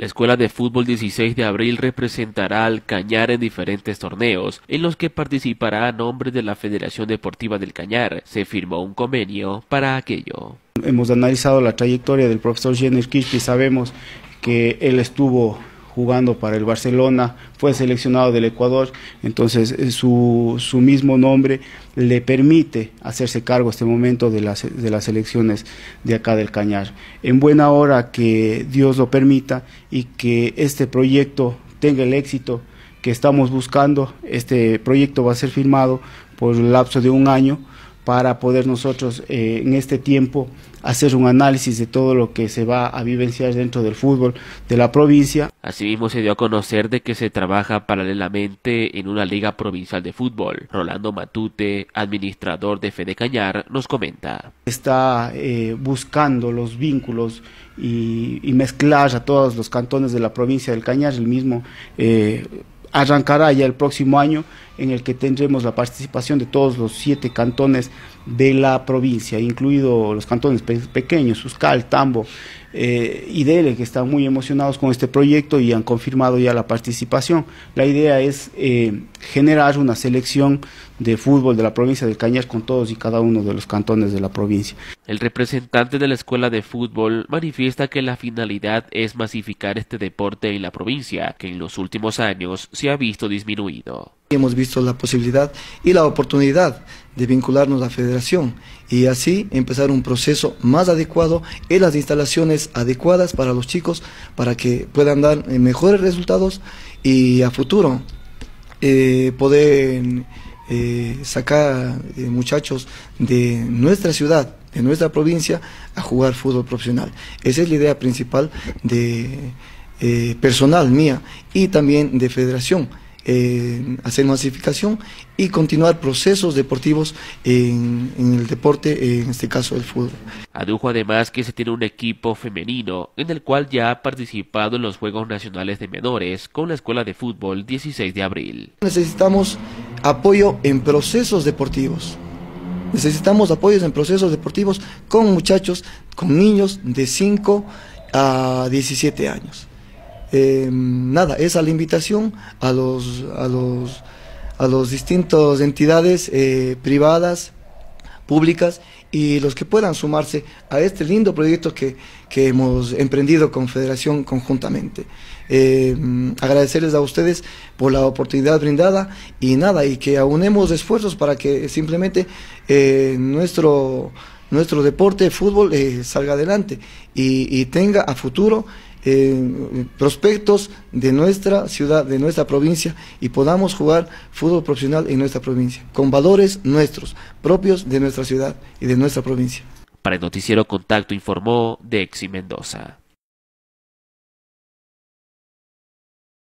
La Escuela de Fútbol 16 de abril representará al Cañar en diferentes torneos, en los que participará a nombre de la Federación Deportiva del Cañar. Se firmó un convenio para aquello. Hemos analizado la trayectoria del profesor Jenner Kirsch y sabemos que él estuvo jugando para el Barcelona, fue seleccionado del Ecuador, entonces eh, su, su mismo nombre le permite hacerse cargo en este momento de las, de las elecciones de acá del Cañar. En buena hora que Dios lo permita y que este proyecto tenga el éxito que estamos buscando, este proyecto va a ser firmado por el lapso de un año para poder nosotros eh, en este tiempo hacer un análisis de todo lo que se va a vivenciar dentro del fútbol de la provincia. Asimismo se dio a conocer de que se trabaja paralelamente en una liga provincial de fútbol. Rolando Matute, administrador de Fede Cañar, nos comenta. Está eh, buscando los vínculos y, y, mezclar a todos los cantones de la provincia del Cañar, el mismo eh, arrancará ya el próximo año en el que tendremos la participación de todos los siete cantones de la provincia, incluidos los cantones pe pequeños, Suscal, Tambo eh, y Dele, que están muy emocionados con este proyecto y han confirmado ya la participación. La idea es eh, generar una selección de fútbol de la provincia del Cañar con todos y cada uno de los cantones de la provincia. El representante de la Escuela de Fútbol manifiesta que la finalidad es masificar este deporte en la provincia, que en los últimos años se ha visto disminuido. Hemos visto la posibilidad y la oportunidad de vincularnos a la federación y así empezar un proceso más adecuado en las instalaciones adecuadas para los chicos para que puedan dar mejores resultados y a futuro eh, poder eh, sacar eh, muchachos de nuestra ciudad, de nuestra provincia, a jugar fútbol profesional. Esa es la idea principal de eh, personal mía y también de federación eh, hacer masificación y continuar procesos deportivos en, en, el deporte, en este caso el fútbol. Adujo además que se tiene un equipo femenino en el cual ya ha participado en los Juegos Nacionales de Menores con la Escuela de Fútbol 16 de abril. Necesitamos apoyo en procesos deportivos. Necesitamos apoyos en procesos deportivos con muchachos, con niños de 5 a 17 años. Eh, nada, esa la invitación a los, a los, a los distintas entidades eh, privadas, públicas y los que puedan sumarse a este lindo proyecto que, que hemos emprendido con Federación conjuntamente. Eh, agradecerles a ustedes por la oportunidad brindada y nada, y que aunemos esfuerzos para que simplemente eh, nuestro, nuestro deporte, fútbol, eh, salga adelante y, y tenga a futuro eh, prospectos de nuestra ciudad, de nuestra provincia y podamos jugar fútbol profesional en nuestra provincia, con valores nuestros, propios de nuestra ciudad y de nuestra provincia. Para el noticiero Contacto informó Dexi Mendoza.